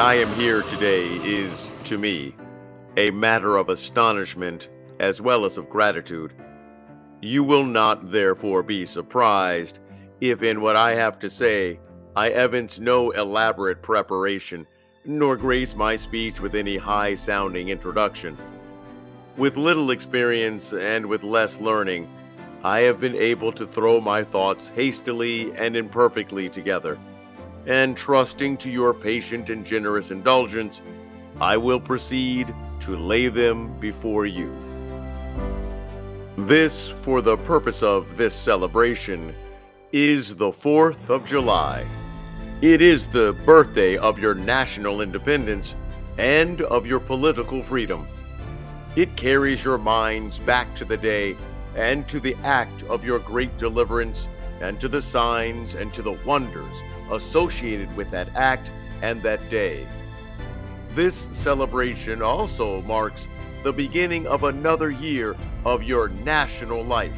I am here today is, to me, a matter of astonishment as well as of gratitude. You will not, therefore, be surprised if in what I have to say I evince no elaborate preparation, nor grace my speech with any high sounding introduction. With little experience and with less learning, I have been able to throw my thoughts hastily and imperfectly together and trusting to your patient and generous indulgence, I will proceed to lay them before you. This, for the purpose of this celebration, is the 4th of July. It is the birthday of your national independence and of your political freedom. It carries your minds back to the day and to the act of your great deliverance and to the signs and to the wonders associated with that act and that day. This celebration also marks the beginning of another year of your national life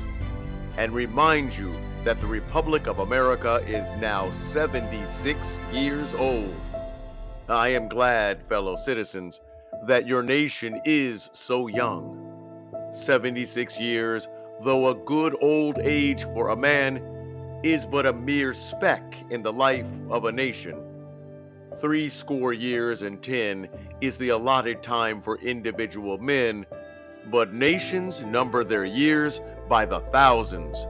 and reminds you that the Republic of America is now 76 years old. I am glad, fellow citizens, that your nation is so young. 76 years, though a good old age for a man, is but a mere speck in the life of a nation. Three score years and ten is the allotted time for individual men, but nations number their years by the thousands.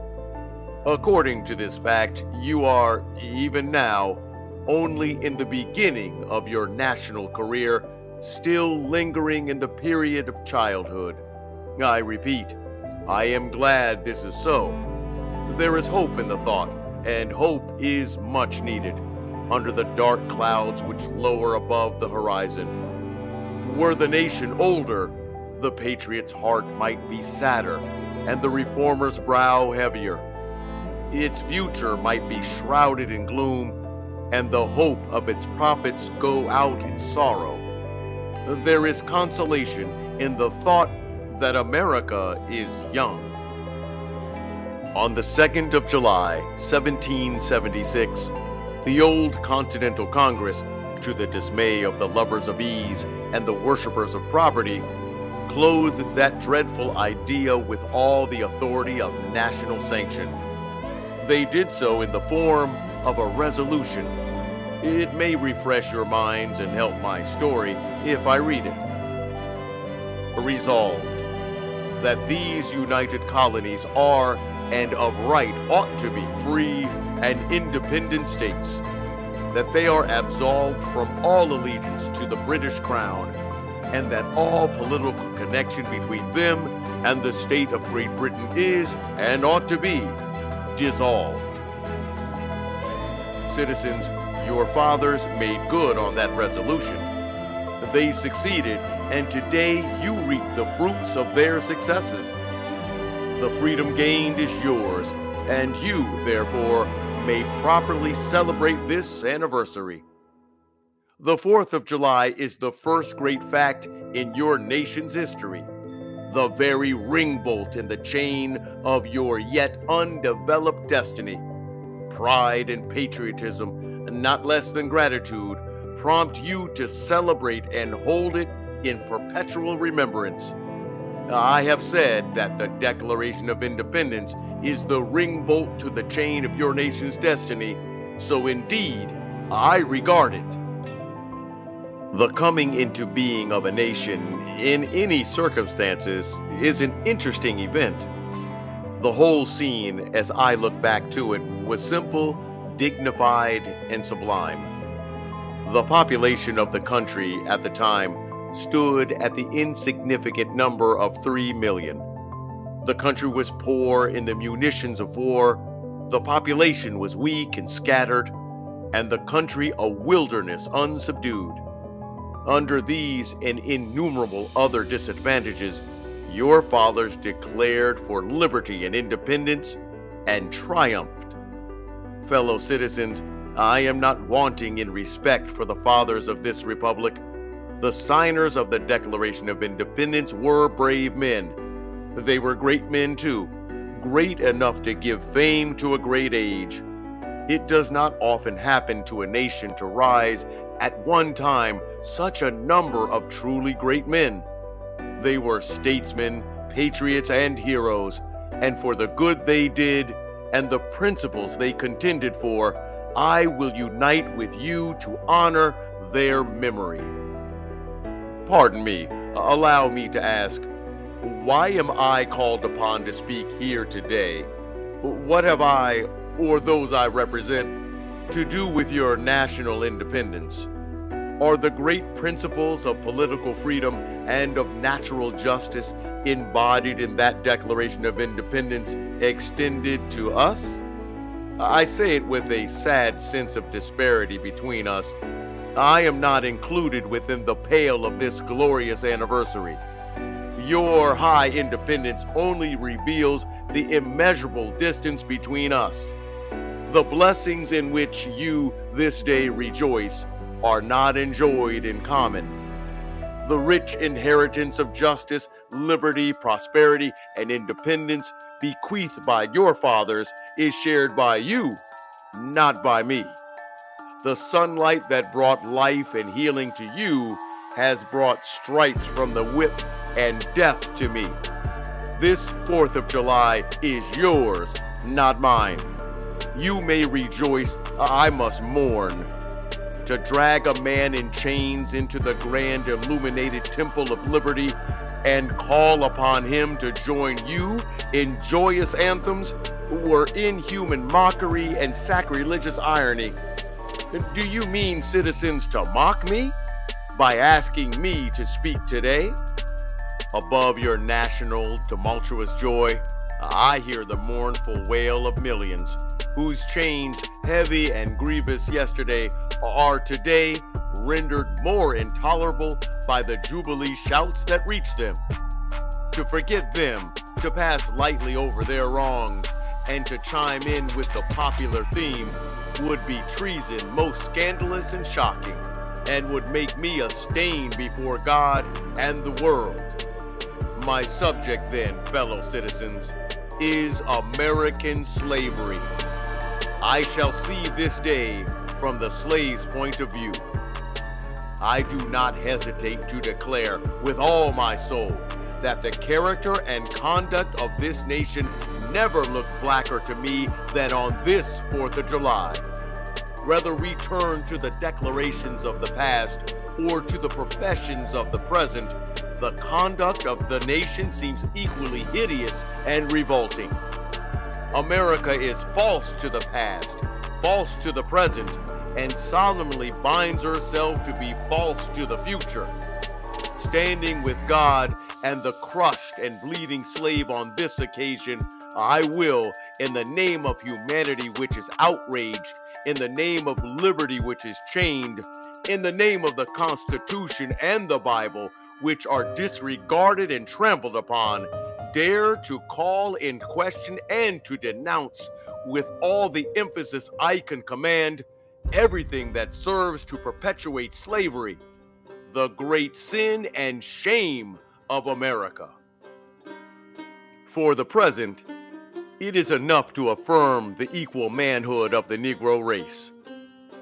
According to this fact, you are, even now, only in the beginning of your national career, still lingering in the period of childhood. I repeat, I am glad this is so there is hope in the thought, and hope is much needed under the dark clouds which lower above the horizon. Were the nation older, the patriot's heart might be sadder, and the reformer's brow heavier. Its future might be shrouded in gloom, and the hope of its prophets go out in sorrow. There is consolation in the thought that America is young. On the 2nd of July, 1776, the old Continental Congress, to the dismay of the lovers of ease and the worshippers of property, clothed that dreadful idea with all the authority of national sanction. They did so in the form of a resolution. It may refresh your minds and help my story if I read it. Resolved that these united colonies are and of right ought to be free and independent states, that they are absolved from all allegiance to the British Crown, and that all political connection between them and the state of Great Britain is, and ought to be, dissolved. Citizens, your fathers made good on that resolution. They succeeded, and today you reap the fruits of their successes. The freedom gained is yours, and you, therefore, may properly celebrate this anniversary. The 4th of July is the first great fact in your nation's history, the very ring bolt in the chain of your yet undeveloped destiny. Pride and patriotism, and not less than gratitude, prompt you to celebrate and hold it in perpetual remembrance. I have said that the Declaration of Independence is the ring bolt to the chain of your nation's destiny, so indeed, I regard it. The coming into being of a nation in any circumstances is an interesting event. The whole scene, as I look back to it, was simple, dignified, and sublime. The population of the country at the time stood at the insignificant number of 3 million. The country was poor in the munitions of war, the population was weak and scattered, and the country a wilderness unsubdued. Under these and innumerable other disadvantages, your fathers declared for liberty and independence and triumphed. Fellow citizens, I am not wanting in respect for the fathers of this republic the signers of the Declaration of Independence were brave men. They were great men too, great enough to give fame to a great age. It does not often happen to a nation to rise at one time such a number of truly great men. They were statesmen, patriots, and heroes, and for the good they did and the principles they contended for, I will unite with you to honor their memory. Pardon me, allow me to ask, why am I called upon to speak here today? What have I, or those I represent, to do with your national independence? Are the great principles of political freedom and of natural justice embodied in that Declaration of Independence extended to us? I say it with a sad sense of disparity between us. I am not included within the pale of this glorious anniversary. Your high independence only reveals the immeasurable distance between us. The blessings in which you this day rejoice are not enjoyed in common. The rich inheritance of justice, liberty, prosperity, and independence bequeathed by your fathers is shared by you, not by me. The sunlight that brought life and healing to you has brought stripes from the whip and death to me. This 4th of July is yours, not mine. You may rejoice, I must mourn. To drag a man in chains into the grand illuminated temple of liberty and call upon him to join you in joyous anthems were inhuman mockery and sacrilegious irony. Do you mean, citizens, to mock me by asking me to speak today? Above your national tumultuous joy, I hear the mournful wail of millions whose chains, heavy and grievous yesterday, are today rendered more intolerable by the jubilee shouts that reach them. To forget them, to pass lightly over their wrongs, and to chime in with the popular theme would be treason most scandalous and shocking, and would make me a stain before God and the world. My subject, then, fellow citizens, is American slavery. I shall see this day from the slave's point of view. I do not hesitate to declare with all my soul that the character and conduct of this nation never looked blacker to me than on this 4th of July. Whether we turn to the declarations of the past or to the professions of the present, the conduct of the nation seems equally hideous and revolting. America is false to the past, false to the present, and solemnly binds herself to be false to the future. Standing with God and the crushed and bleeding slave on this occasion, I will, in the name of humanity which is outraged, in the name of liberty which is chained, in the name of the Constitution and the Bible, which are disregarded and trampled upon, dare to call in question and to denounce with all the emphasis I can command everything that serves to perpetuate slavery, the great sin and shame of America. For the present, it is enough to affirm the equal manhood of the Negro race.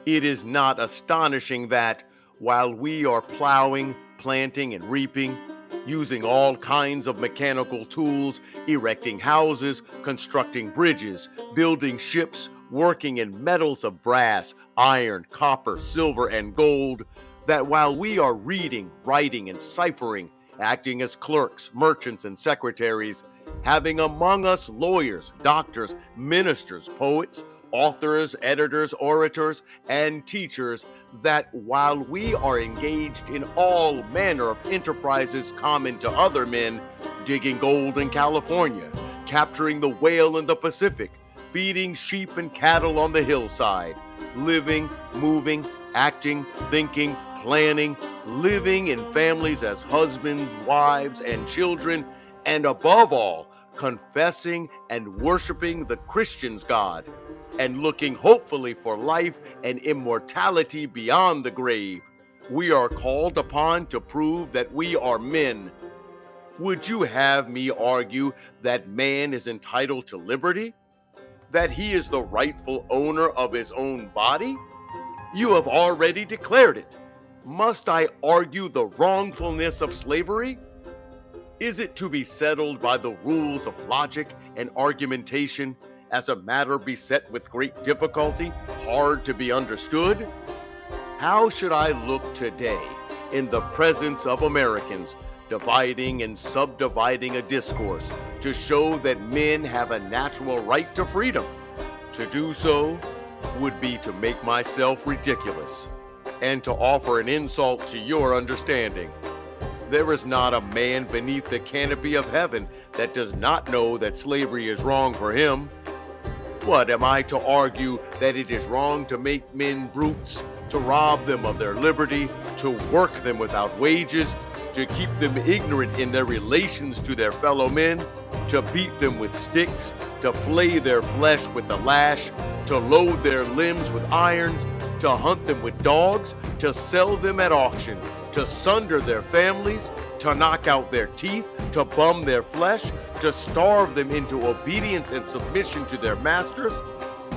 It is not astonishing that, while we are plowing, planting, and reaping, using all kinds of mechanical tools, erecting houses, constructing bridges, building ships, working in metals of brass, iron, copper, silver, and gold, that while we are reading, writing, and ciphering, acting as clerks, merchants, and secretaries, having among us lawyers, doctors, ministers, poets, authors, editors, orators, and teachers that while we are engaged in all manner of enterprises common to other men, digging gold in California, capturing the whale in the Pacific, feeding sheep and cattle on the hillside, living, moving, acting, thinking, planning, living in families as husbands, wives, and children, and above all, confessing and worshiping the Christian's God, and looking hopefully for life and immortality beyond the grave, we are called upon to prove that we are men. Would you have me argue that man is entitled to liberty? That he is the rightful owner of his own body? You have already declared it. Must I argue the wrongfulness of slavery? Is it to be settled by the rules of logic and argumentation as a matter beset with great difficulty, hard to be understood? How should I look today in the presence of Americans dividing and subdividing a discourse to show that men have a natural right to freedom? To do so would be to make myself ridiculous and to offer an insult to your understanding. There is not a man beneath the canopy of heaven that does not know that slavery is wrong for him. What am I to argue that it is wrong to make men brutes, to rob them of their liberty, to work them without wages, to keep them ignorant in their relations to their fellow men, to beat them with sticks, to flay their flesh with the lash, to load their limbs with irons, to hunt them with dogs, to sell them at auction, to sunder their families, to knock out their teeth, to bum their flesh, to starve them into obedience and submission to their masters?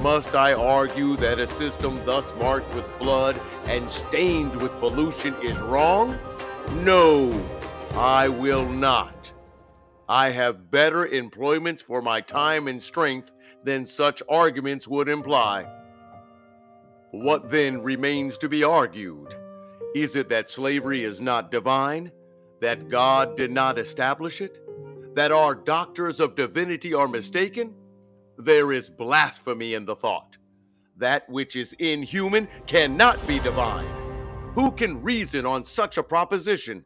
Must I argue that a system thus marked with blood and stained with pollution is wrong? No, I will not. I have better employments for my time and strength than such arguments would imply. What then remains to be argued? Is it that slavery is not divine? That God did not establish it? That our doctors of divinity are mistaken? There is blasphemy in the thought. That which is inhuman cannot be divine. Who can reason on such a proposition?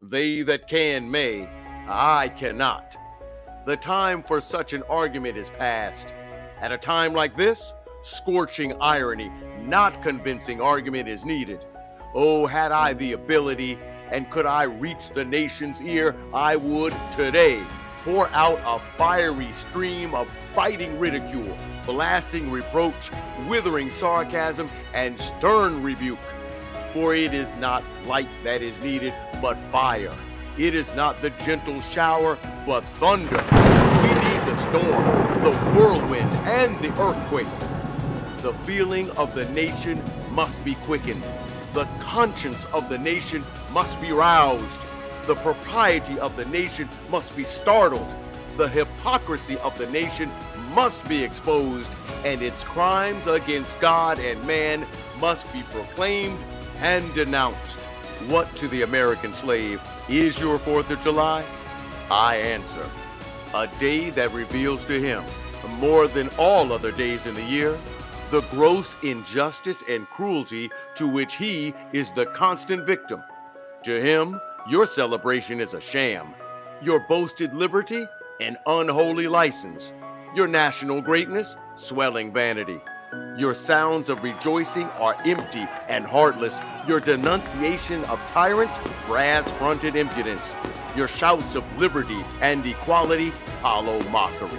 They that can may, I cannot. The time for such an argument is past. At a time like this, scorching irony, not convincing argument is needed. Oh, had I the ability and could I reach the nation's ear, I would today pour out a fiery stream of biting ridicule, blasting reproach, withering sarcasm, and stern rebuke. For it is not light that is needed, but fire. It is not the gentle shower, but thunder. We need the storm, the whirlwind, and the earthquake. The feeling of the nation must be quickened. The conscience of the nation must be roused. The propriety of the nation must be startled. The hypocrisy of the nation must be exposed, and its crimes against God and man must be proclaimed and denounced. What to the American slave is your 4th of July? I answer, a day that reveals to him, more than all other days in the year, the gross injustice and cruelty to which he is the constant victim. To him, your celebration is a sham, your boasted liberty, an unholy license, your national greatness, swelling vanity. Your sounds of rejoicing are empty and heartless. Your denunciation of tyrants, brass fronted impudence. Your shouts of liberty and equality, hollow mockery.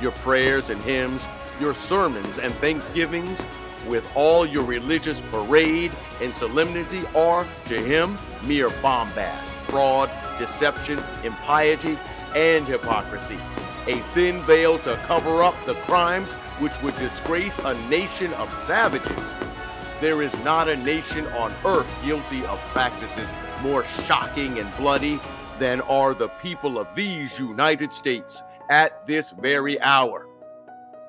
Your prayers and hymns, your sermons and thanksgivings, with all your religious parade and solemnity, are to him mere bombast, fraud, deception, impiety, and hypocrisy. A thin veil to cover up the crimes which would disgrace a nation of savages. There is not a nation on earth guilty of practices more shocking and bloody than are the people of these United States at this very hour.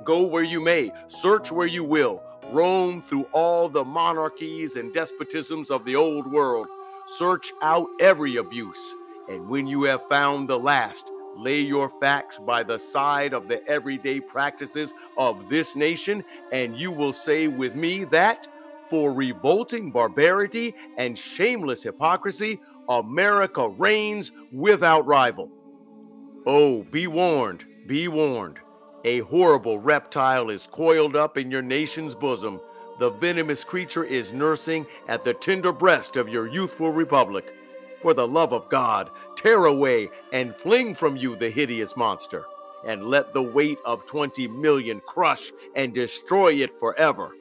Go where you may, search where you will, roam through all the monarchies and despotisms of the old world, search out every abuse, and when you have found the last, lay your facts by the side of the everyday practices of this nation, and you will say with me that for revolting barbarity and shameless hypocrisy, America reigns without rival. Oh, be warned, be warned. A horrible reptile is coiled up in your nation's bosom. The venomous creature is nursing at the tender breast of your youthful republic. For the love of God, tear away and fling from you the hideous monster, and let the weight of 20 million crush and destroy it forever.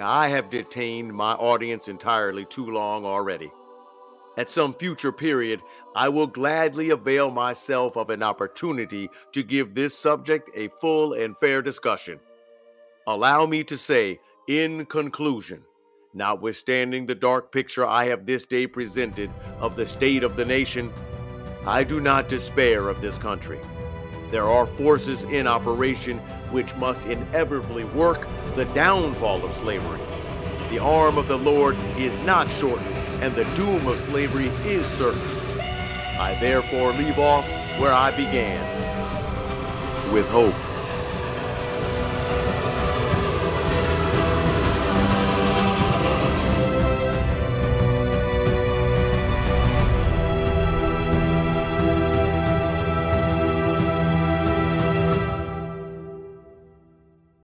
I have detained my audience entirely too long already. At some future period, I will gladly avail myself of an opportunity to give this subject a full and fair discussion. Allow me to say, In conclusion, notwithstanding the dark picture I have this day presented of the state of the nation, I do not despair of this country. There are forces in operation which must inevitably work the downfall of slavery. The arm of the Lord is not shortened, and the doom of slavery is certain. I therefore leave off where I began, with hope.